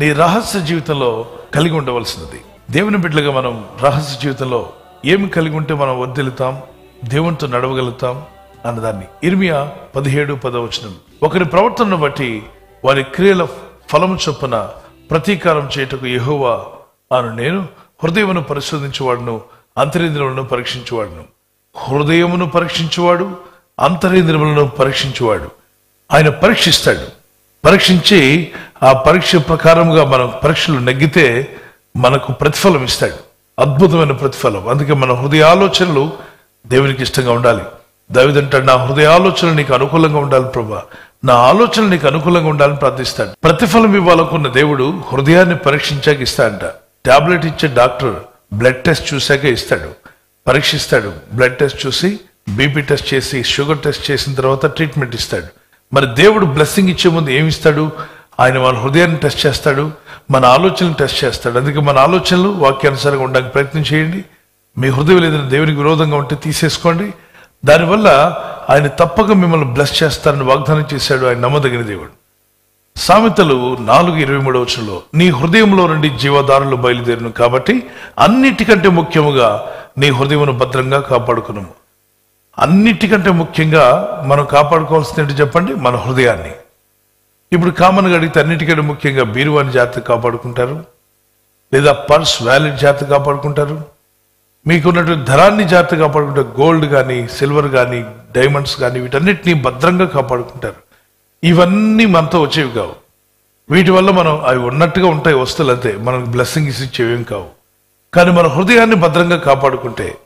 నీ రహస్య జీవితంలో కలిగి ఉండవలసినది. దేవుని బిడ్డలుగా మనం రహస్య జీవితంలో ఏమి కలిగి ఉంటే మనం వద్దెలుతాం దేవునితో నడవగలుగుతాం అన్నదాన్ని. ఇర్మియా పదిహేడు పదవచనం. ఒకరి ప్రవర్తనను బట్టి వారి క్రియల ఫలము చొప్పున ప్రతీకారం చేయుటకు యెహోవా అను నేను హృదయమును పరిశోధించువాడును అంతరేంద్రములను పరీక్షించేవాడును. హృదయమును పరీక్షించువాడు అంతరేంద్రములను పరీక్షించువాడు. ఆయన పరీక్షిస్తాడు. పరీక్షించి ఆ పరీక్ష ప్రకారముగా మనం పరీక్షలు నెగ్గితే మనకు ప్రతిఫలం ఇస్తాడు. అద్భుతమైన ప్రతిఫలం. అందుకే మన హృదయ ఆలోచనలు దేవునికి ఇష్టంగా ఉండాలి. దావిదంటాడు నా హృదయ ఆలోచనలు నీకు అనుకూలంగా ఉండాలి ప్రభా. నా ఆలోచనలు నీకు అనుకూలంగా ఉండాలని ప్రార్థిస్తాడు. ప్రతిఫలం ఇవ్వాలనుకున్న దేవుడు హృదయాన్ని పరీక్షించాక ఇస్తాడంట. టాబ్లెట్ ఇచ్చే డాక్టర్ బ్లడ్ టెస్ట్ చూశాక ఇస్తాడు. పరీక్షిస్తాడు. బ్లడ్ టెస్ట్ చూసి బీపీ టెస్ట్ చేసి షుగర్ టెస్ట్ చేసిన తర్వాత ట్రీట్మెంట్ ఇస్తాడు. మరి దేవుడు బ్లెస్సింగ్ ఇచ్చే ముందు ఏమి ఇస్తాడు ఆయన వాళ్ళ హృదయాన్ని టెస్ట్ చేస్తాడు మన ఆలోచనలు టెస్ట్ చేస్తాడు. అందుకే మన ఆలోచనలు వాక్యానుసారంగా ఉండడానికి ప్రయత్నం చేయండి. మీ హృదయం ఏదైనా దేవునికి విరోధంగా ఉంటే తీసేసుకోండి. దానివల్ల ఆయన తప్పక మిమ్మల్ని బ్లెస్ చేస్తారని వాగ్దానం చేశాడు ఆయన నమ్మదగిన దేవుడు. సామెతలు నాలుగు ఇరవై మూడు నీ హృదయంలో నుండి జీవదారులు బయలుదేరును కాబట్టి అన్నిటికంటే ముఖ్యముగా నీ హృదయమును భద్రంగా కాపాడుకును అన్నిటికంటే ముఖ్యంగా మనం కాపాడుకోవాల్సింది ఏంటి చెప్పండి? మన హృదయాన్ని. ఇప్పుడు కామన్గా అడిగితే అన్నిటికంటే ముఖ్యంగా బీరువాని జాగ్రత్త కాపాడుకుంటారు. లేదా పర్స్ వ్యాలెట్ జాగ్రత్త కాపాడుకుంటారు. మీకున్నటువంటి ధరాన్ని జాగ్రత్త కాపాడుకుంటారు గోల్డ్ కానీ సిల్వర్ కానీ డైమండ్స్ కానీ వీటన్నిటిని భద్రంగా కాపాడుకుంటారు. ఇవన్నీ మనతో వచ్చేవి కావు. వీటి వల్ల మనం అవి ఉన్నట్టుగా ఉంటాయి వస్తువులు అంతే మనకు బ్లెస్సింగ్స్ ఇచ్చేవేం కావు. కానీ మన హృదయాన్ని భద్రంగా కాపాడుకుంటే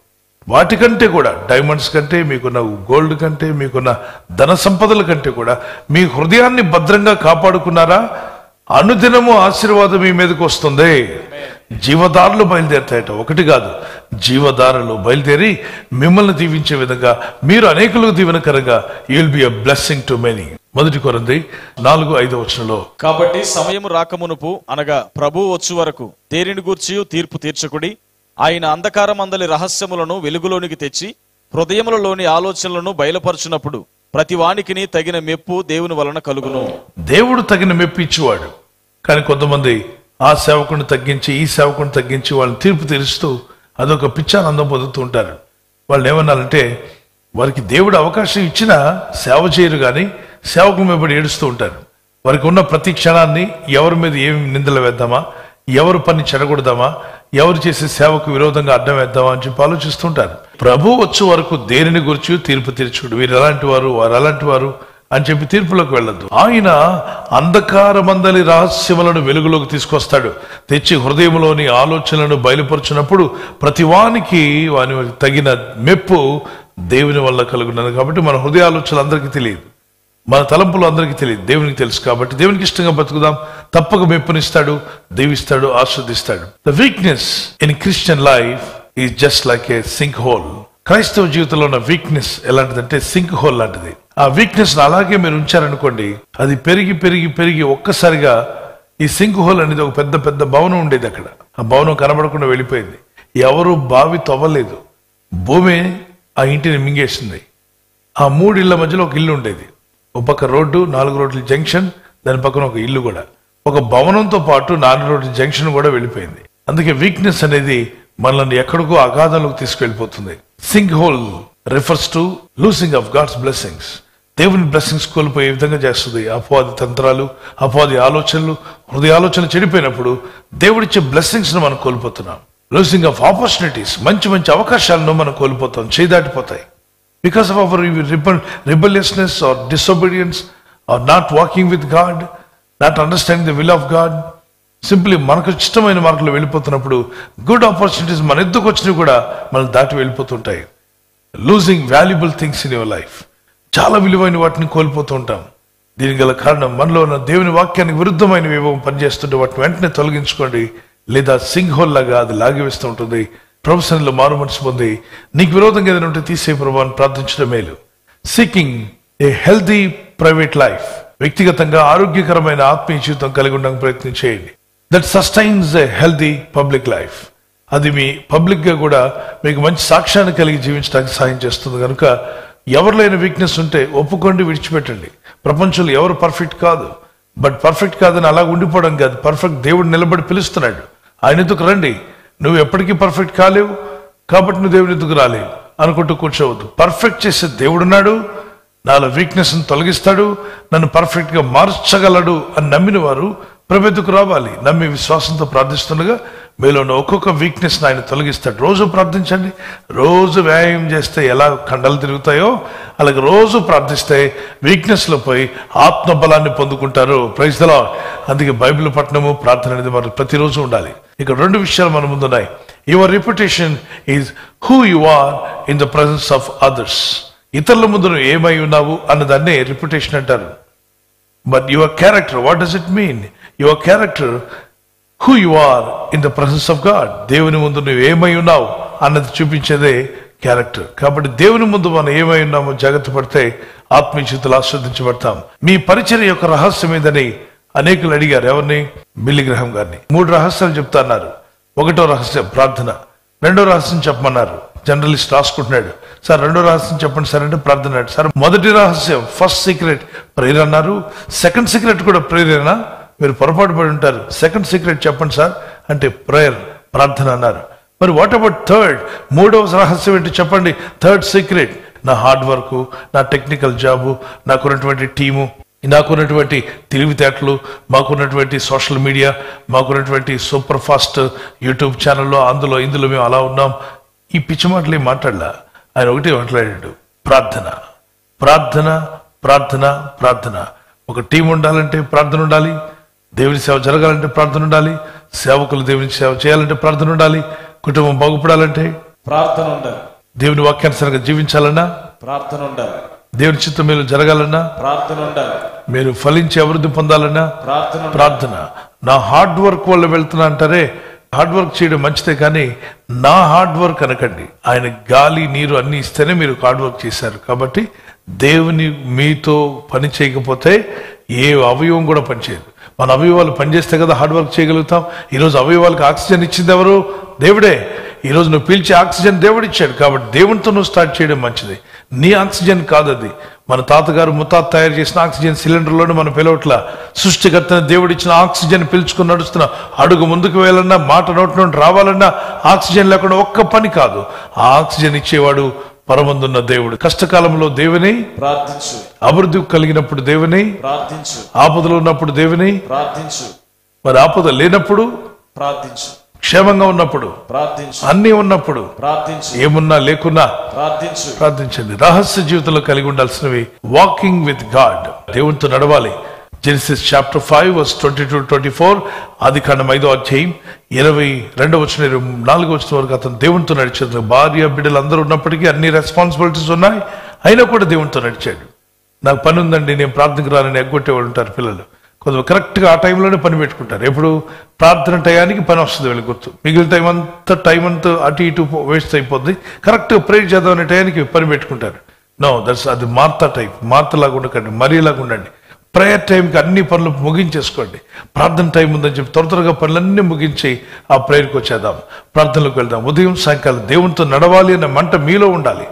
వాటికంటే కూడా డైమండ్స్ కంటే మీకున్న గోల్డ్ కంటే మీకున్న ధన సంపదల కంటే కూడా మీ హృదయాన్ని భద్రంగా కాపాడుకున్నారా? అనుదినము ఆశీర్వాదం మీ మీదకి వస్తుంది. జీవదారులు బయలుదేరుతాయట. ఒకటి కాదు జీవదారులు బయలుదేరి మిమ్మల్ని దీవించే విధంగా మీరు అనేకులకు దీవెనకరంగా you'll be a blessing to many మొదటి కొరంది నాలుగు ఐదు వచనంలో కాబట్టి సమయం రాకమునుపు అనగా ప్రభు వచ్చు వరకు దేనిని గూర్చి తీర్పు తీర్చకుడి. ఆయన అంధకారమందలి రహస్యములను వెలుగులోనికి తెచ్చి హృదయములలోని ఆలోచనలను బయలుపరచునప్పుడు ప్రతి వానికిని తగిన మెప్పు దేవుని వలన కలుగును. దేవుడు తగిన మెప్పు ఇచ్చేవాడు. కానీ కొంతమంది ఆ సేవకుని తగ్గించి ఈ సేవకుని తగ్గించి వాళ్ళని తీర్పు తీరుస్తూ అదొక పిచ్చానందం పొందుతూ ఉంటారు. వాళ్ళు ఏమన్నారంటే వారికి దేవుడు అవకాశం ఇచ్చినా సేవ చేయరు కానీ సేవకు మీద ఏడుస్తూ ఉంటారు. వారికి ఉన్న ప్రతి క్షణాన్ని ఎవరి మీద ఏమి నిందలు వేద్దామా ఎవరు పని చెడగొడదామా ఎవరు చేసే సేవకు విరోధంగా అడ్డం వేద్దామా అని చెప్పి ఆలోచిస్తుంటారు. ప్రభు వచ్చే వరకు దేనిని గురించి తీర్పు తీర్చుడు? వీరు ఎలాంటి వారు? వారు అలాంటి వారు? అని చెప్పి తీర్పులోకి వెళ్ళద్దు. ఆయన అంధకారమందలి రహస్యములను వెలుగులోకి తీసుకొస్తాడు. తెచ్చి హృదయంలోని ఆలోచనలను బయలుపరుచినప్పుడు ప్రతివానికి వాని తగిన మెప్పు దేవుని వల్ల కలుగున్నది కాబట్టి మన హృదయ ఆలోచనలు అందరికీ తెలియదు. మన తలంపులు అందరికీ తెలియదు. దేవునికి తెలుసు కాబట్టి దేవునికి ఇష్టంగా బతుకుదాం. తప్పక మెప్పునిస్తాడు దీవిస్తాడు ఆస్వాదిస్తాడు the weakness in Christian life is just like a sink hole క్రైస్తవ జీవితంలో ఉన్న వీక్నెస్ ఎలాంటిదంటే సింక్ హోల్ లాంటిది. ఆ వీక్నెస్ అలాగే మీరు ఉంచారనుకోండి అది పెరిగి పెరిగి పెరిగి ఒక్కసారిగా ఈ సింక్ హోల్ అనేది ఒక పెద్ద పెద్ద భవనం ఉండేది అక్కడ. ఆ భవనం కనబడకుండా వెళ్ళిపోయింది. ఎవరు బావి తవ్వలేదు. భూమి ఆ ఇంటిని మింగేసింది. ఆ మూడు ఇళ్ళ మధ్యలో ఒక ఇల్లు ఉండేది. ఒక పక్క రోడ్డు నాలుగు రోడ్ల జంక్షన్ దాని పక్కన ఒక ఇల్లు కూడా. ఒక భవనంతో పాటు నాలుగు రోడ్ల జంక్షన్ కూడా వెళ్ళిపోయింది. అందుకే వీక్నెస్ అనేది మనల్ని ఎక్కడికో అగాధంలోకి తీసుకెళ్ళిపోతుంది sink hole refers to losing of God's blessings దేవుని బ్లెస్సింగ్స్ కోల్పోయే విధంగా చేస్తుంది. అపవాది తంత్రాలు అపవాది ఆలోచనలు హృదయ ఆలోచన చెడిపోయినప్పుడు దేవుడిచ్చే బ్లెస్సింగ్స్ను మనం కోల్పోతున్నాం. లూసింగ్ ఆఫ్ ఆపర్చునిటీస్ మంచి మంచి అవకాశాలను మనం కోల్పోతాం. చేదాటిపోతాయి because of our rebel, rebelliousness or disobedience or not walking with God, not understanding the will of God. Simply మనకు ఇష్టమైన మార్గంలో వెళ్ళిపోతున్నప్పుడు గుడ్ ఆపర్చునిటీస్ మన ఎద్దుకు వచ్చినవి కూడా మనం దాటి వెళ్ళిపోతుంటాయి. Losing valuable things in your life చాలా విలువైన వాటిని కోల్పోతూ ఉంటాం. దీనికి గల కారణం మనలో ఉన్న దేవుని వాక్యానికి విరుద్ధమైనవి ఏవో పనిచేస్తుంటే వాటిని వెంటనే తొలగించుకోండి. లేదా సింగ్ హోల్ లాగా అది లాగివేస్తూ ఉంటుంది. ప్రొఫెషన్లో మారు మనసు పొంది నీకు విరోధంగా ఏదైనా ఉంటే తీసే ప్రభు అని ప్రార్థించడం మేలు. Seeking a healthy private life వ్యక్తిగతంగా ఆరోగ్యకరమైన ఆత్మీయ జీవితం కలిగి ఉండడానికి ప్రయత్నం చేయండి. That sustains a healthy public life అది మీ పబ్లిక్గా కూడా మీకు మంచి సాక్ష్యాన్ని కలిగి జీవించడానికి సహాయం చేస్తుంది. కనుక ఎవరిలో వీక్నెస్ ఉంటే ఒప్పుకోండి విడిచిపెట్టండి. ప్రపంచంలో ఎవరు పర్ఫెక్ట్ కాదు. బట్ పర్ఫెక్ట్ కాదని అలా ఉండిపోవడం కాదు. పర్ఫెక్ట్ దేవుడు నిలబడి పిలుస్తున్నాడు. ఆయన ఎందుకు రండి. నువ్వు ఎప్పటికీ పర్ఫెక్ట్ కాలేవు కాబట్టి నువ్వు దేవుని ఎందుకు రాలేవు? అనుకుంటూ కూర్చోవద్దు. పర్ఫెక్ట్ చేసే దేవుడున్నాడు నాలో వీక్నెస్ని తొలగిస్తాడు నన్ను పర్ఫెక్ట్గా మార్చగలడు అని నమ్మిన వారు ప్రభుత్వకు రావాలి? నమ్మి విశ్వాసంతో ప్రార్థిస్తుండగా మీలో ఉన్న ఒక్కొక్క వీక్నెస్ ఆయన తొలగిస్తాడు. రోజు ప్రార్థించండి. రోజు వ్యాయామం చేస్తే ఎలా కండలు తిరుగుతాయో అలాగే రోజు ప్రార్థిస్తే వీక్నెస్లో పోయి ఆత్మబలాన్ని పొందుకుంటారు. ప్రైజ్లో అందుకే బైబిల్ పట్టణము ప్రార్థన అనేది మరి ప్రతిరోజు ఉండాలి. ఇక్కడ రెండు విషయాలు మన ముందున్నాయి. Your reputation is who you are in the presence of others ఇతరుల ముందు నువ్వు ఏమై ఉన్నావు అన్నదాన్నే రిప్యుటేషన్ అంటారు. But your character what does it mean your character who you are in the presence of God దేవుని ముందు నువ్వు ఏమై ఉన్నావు అన్నది చూపించేదే క్యారెక్టర్ కాబట్టి దేవుని ముందు మనం ఏమై ఉన్నామో జాగ్రత్త పడితే ఆత్మీయతలు ఆస్వాదించబడతాం. మీ పరిచయం యొక్క రహస్యం ఏదని అనేకులు అడిగారు ఎవరిని? బిల్లి గ్రహం గారిని. మూడు రహస్యాలు చెప్తా అన్నారు. ఒకటో రహస్యం ప్రార్థన. రెండో రహస్యం చెప్పమన్నారు. జర్నలిస్ట్ రాసుకుంటున్నాడు. సార్ రెండో రహస్యం చెప్పండి సార్ అంటే ప్రార్థన సార్ మొదటి రహస్యం ఫస్ట్ సీక్రెట్ ప్రేయర్ అన్నారు. సెకండ్ సీక్రెట్ కూడా ప్రేరేనా మీరు పొరపాటు పడి ఉంటారు. సెకండ్ సీక్రెట్ చెప్పండి సార్ అంటే ప్రేయర్ ప్రార్థన అన్నారు. మరి వాట్ అబౌట్ థర్డ్ మూడవ రహస్యం ఏంటి చెప్పండి. థర్డ్ సీక్రెట్ నా హార్డ్ వర్క్ నా టెక్నికల్ జాబు నాకున్నటువంటి టీము. నాకున్నటువంటి తెలివితేటలు మాకున్నటువంటి సోషల్ మీడియా మాకున్నటువంటి సూపర్ ఫాస్ట్ యూట్యూబ్ ఛానల్లో అందులో ఇందులో మేము అలా ఉన్నాం. ఈ పిచ్చి మాటలు ఏం మాట్లాడలా? ఆయన ఒకటే మాట్లాడాడు. ప్రార్థన. ప్రార్థన ప్రార్థన ప్రార్థన. ఒక టీం ఉండాలంటే ప్రార్థన ఉండాలి. దేవుని సేవ జరగాలంటే ప్రార్థన ఉండాలి. సేవకులు దేవుని సేవ చేయాలంటే ప్రార్థన ఉండాలి. కుటుంబం బాగుపడాలంటే ప్రార్థన ఉండాలి. దేవుని వాక్యానుసారంగా జీవించాలన్నా ప్రార్థన ఉండాలి. దేవుని చిత్తం మీరు జరగాలన్నా? ప్రార్థన ఉండాలి. మీరు ఫలించి అభివృద్ధి పొందాలన్నా? ప్రార్థన. ప్రార్థన. నా హార్డ్ వర్క్ వల్ల వెళ్తున్నా అంటారే హార్డ్ వర్క్ చేయడం మంచిదే కానీ నా హార్డ్ వర్క్ అనకండి. ఆయన గాలి నీరు అన్ని ఇస్తేనే మీరు హార్డ్ వర్క్ చేశారు. కాబట్టి దేవుని మీతో పని చేయకపోతే ఏ అవయవం కూడా పనిచేయదు. మన అవయవాలు పనిచేస్తే కదా హార్డ్ వర్క్ చేయగలుగుతాం. ఈరోజు అవయవాలకు ఆక్సిజన్ ఇచ్చింది ఎవరు? దేవుడే. ఈరోజు నువ్వు పీల్చే ఆక్సిజన్ దేవుడు ఇచ్చాడు కాబట్టి దేవునితో నువ్వు స్టార్ట్ చేయడం మంచిది. నీ ఆక్సిజన్ కాదు అది మన తాతగారు ముత్తాత తయారు చేసిన ఆక్సిజన్ సిలిండర్లోనే మన పిలవట్ల. సృష్టికర్తన దేవుడిచ్చిన ఆక్సిజన్ పీల్చుకుని నడుస్తున్న అడుగు ముందుకు వెళ్ళాలన్నా మాట నోటి నుండి రావాలన్నా ఆక్సిజన్ లేకుండా ఒక్క పని కాదు. ఆ ఆక్సిజన్ ఇచ్చేవాడు పరమందున్న దేవుడు. కష్టకాలంలో దేవుని ప్రార్థించు. అభివృద్ధి కలిగినప్పుడు దేవుని ప్రార్థించు. ఆపదలో ఉన్నప్పుడు దేవుని ప్రార్థించు. మరి ఆపద లేనప్పుడు ప్రార్థించు. క్షేమంగా ఉన్నప్పుడు ప్రార్థించు. అన్నీ ఉన్నప్పుడు ప్రార్థించు. ఏమున్నా లేకున్నా ప్రార్థించు. ప్రార్థించండి. రహస్య జీవితంలో కలిగి ఉండాల్సినవి వాకింగ్ విత్ గాడ్ దేవునితో నడవాలి. Genesis chapter five verse twenty two twenty four ఆది కాండం ఐదో అధ్యాయం ఇరవై రెండవ వచ్చిన ఇరవై నాలుగో వచ్చిన వరకు అతను దేవునితో నడిచాడు భార్య బిడ్డలు అందరూ ఉన్నప్పటికీ అన్ని రెస్పాన్సిబిలిటీస్ ఉన్నాయి. అయినా కూడా దేవునితో నడిచాడు. నాకు పని ఉందండి నేను ప్రార్థనకు రానని ఎగ్గొట్టేవాళ్ళు ఉంటారు పిల్లలు. కొంచెం కరెక్ట్గా ఆ టైంలోనే పని పెట్టుకుంటారు. ఎప్పుడు ప్రార్థన టయానికి పని వస్తుంది వీళ్ళకి గుర్తు. మిగిలిన టైం అంతా టైం అంతా అటు ఇటు వేస్ట్ అయిపోద్ది. కరెక్ట్గా ప్రేర్ చేద్దామనే టయానికి పని పెట్టుకుంటారు. నో దట్స్ అది మార్త టైప్ మార్తలాగా ఉండకండి మరీలాగా ఉండండి. ప్రేయర్ టైంకి అన్ని పనులు ముగించేసుకోండి. ప్రార్థన టైం ఉందని చెప్పి త్వర త్వరగా పనులన్నీ ముగించి ఆ ప్రేయర్కి వచ్చేద్దాం. ప్రార్థనలకు వెళ్దాం. ఉదయం సాయంకాలం దేవునితో నడవాలి అనే మంట మీలో ఉండాలి.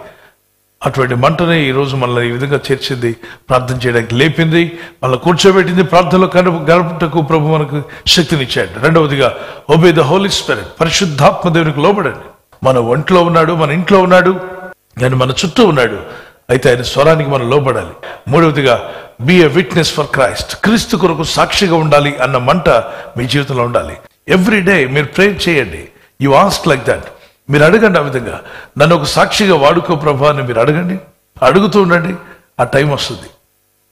అటువంటి మంటనే ఈ రోజు ఈ విధంగా చేర్చింది ప్రార్థన చేయడానికి లేపింది మళ్ళీ కూర్చోబెట్టింది ప్రార్థనలో కను గడపటకు ప్రభు మనకు శక్తినిచ్చాడు. రెండవదిగా ఒబే ద హోలీ స్పిరిట్ పరిశుద్ధాత్మ దేవునికి లోబడండి. మన ఒంట్లో ఉన్నాడు మన ఇంట్లో ఉన్నాడు కానీ మన చుట్టూ ఉన్నాడు అయితే ఆయన స్వరానికి మనం లోబడాలి. మూడవదిగా be a witness for Christ క్రీస్తు కొరకు సాక్షిగా ఉండాలి అన్న మంట మీ జీవితంలో ఉండాలి. ఎవ్రీ డే మీరు ప్రేర్ చేయండి. యు ఆస్క్ లైక్ దట్ మీరు అడగండి ఆ విధంగా. నన్ను ఒక సాక్షిగా వాడుకో ప్రభా అని మీరు అడగండి. అడుగుతూ ఉండండి. ఆ టైం వస్తుంది.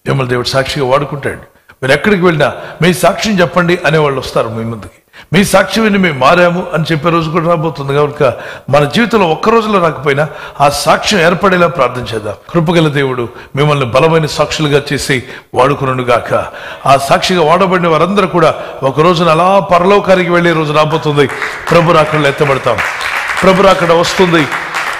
మిమ్మల్ని దేవుడు సాక్షిగా వాడుకుంటాడు. మీరు ఎక్కడికి వెళ్ళినా మీ సాక్ష్యం చెప్పండి అనేవాళ్ళు వస్తారు మీ ముందుకి. మీ సాక్షి విని మేము మారాము అని చెప్పే రోజు కూడా రాబోతుంది. కనుక మన జీవితంలో ఒక్క రోజులో రాకపోయినా ఆ సాక్ష్యం ఏర్పడేలా ప్రార్థన చేద్దాం. కృపగల దేవుడు మిమ్మల్ని బలమైన సాక్షులుగా చేసి వాడుకును గాక ఆ సాక్షిగా వాడబడిన వారందరూ కూడా ఒక రోజున అలా పరలోకానికి వెళ్ళే రోజు రాబోతుంది. ప్రభు రాకుండా ఎత్తబడతాం. ప్రభు అక్కడ వస్తుంది.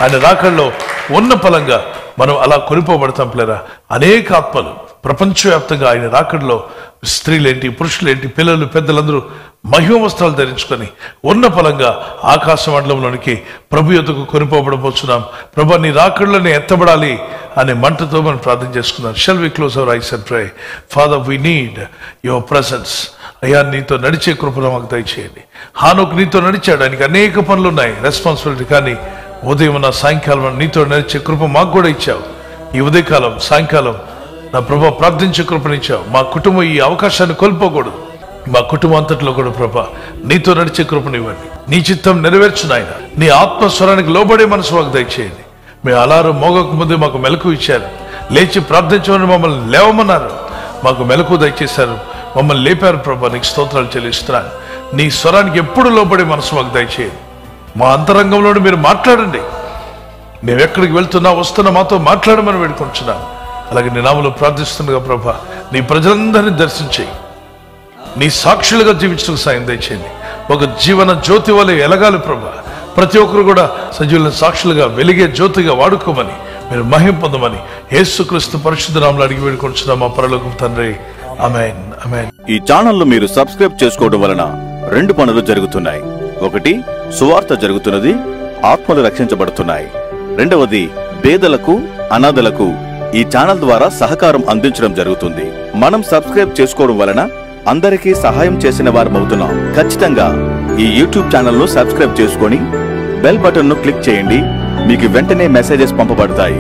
ఆయన రాకల్లో ఉన్న ఫలంగా మనం అలా కొనిపోబడతాం పిల్లరా. అనేక ఆత్మలు. ప్రపంచవ్యాప్తంగా ఆయన రాకడలో స్త్రీలేంటి పురుషులేంటి పిల్లలు పెద్దలందరూ మహిమ వస్త్రాలు ధరించుకొని ఉన్న ఫలంగా ఆకాశ మండలంలోనికి ప్రభు యొద్దకు కొనిపోబడబోతున్నాం ప్రభు నీ రాకడలోనే ఎత్తబడాలి అనే మంటతో మనం ప్రార్థన చేసుకున్నాం shall we close our eyes and pray Father we need your presence అయ్యా నీతో నడిచే కృపలో మాకు దయచేయండి. హానుకు నీతో నడిచాడు. ఆయనకి అనేక పనులు ఉన్నాయి. రెస్పాన్సిబిలిటీ కానీ ఉదయం నా సాయంకాలం నీతో నడిచే కృప మాకు కూడా ఇచ్చావు. ఈ ఉదయకాలం సాయంకాలం నా ప్రభా ప్రార్థించే కృపనిచ్చావు. మా కుటుంబం ఈ అవకాశాన్ని కోల్పోకూడదు. మా కుటుంబం అంతట్లో కూడా ప్రభా నీతో నడిచే కృపనివ్వండి. నీ చిత్తం నెరవేర్చు నాయన. నీ ఆత్మస్వరానికి లోబడే మనసు మాకు దయచేయండి. మీ అలారం మోగక ముందే మాకు మెలకు ఇచ్చారు. లేచి ప్రార్థించమని మమ్మల్ని లేవమన్నారు. మాకు మెలకు దయచేశారు. మమ్మల్ని లేపారు ప్రభా నీకు స్తోత్రాలు చెల్లిస్తున్నాను. నీ స్వరానికి ఎప్పుడు లోబడే మనసు మాకు దయచేయండి. మా అంతరంగంలో మీరు మాట్లాడండి. మేము ఎక్కడికి వెళ్తున్నా వస్తున్నా మాతో మాట్లాడమని వేడుకుంటున్నాను అలాగే నీ ప్రార్థిస్తుండగా ప్రభా నీ ప్రజలందరినీ దర్శించేయి. నీ సాక్షులుగా జీవించడం సాయం దయచేయండి. ఒక జీవన జ్యోతి వలె ఎలగాలి ప్రభా. ప్రతి ఒక్కరు కూడా సజీవుల సాక్షులుగా వెలిగే జ్యోతిగా వాడుకోమని మీరు మహిం పొందమని యేసుక్రీస్తు పరిశుద్ధ నామలు అడిగి వేడుకుంటున్నాం మా పరలోకం తండ్రి. అమెన్ అమెన్ ఈ ఛానల్ను మీరు సబ్స్క్రైబ్ చేసుకోవడం వలన రెండు పనులు జరుగుతున్నాయి. ఒకటి సువార్త జరుగుతున్నది ఆత్మలు రక్షించబడుతున్నాయి. రెండవది పేదలకు అనాథలకు ఈ ఛానల్ ద్వారా సహకారం అందించడం జరుగుతుంది. మనం సబ్స్క్రైబ్ చేసుకోవడం వలన అందరికీ సహాయం చేసిన వారమవుతున్నాం. ఖచ్చితంగా ఈ యూట్యూబ్ ఛానల్ను సబ్స్క్రైబ్ చేసుకొని బెల్ బటన్ను క్లిక్ చేయండి. మీకు వెంటనే మెసేజెస్ పంపబడతాయి.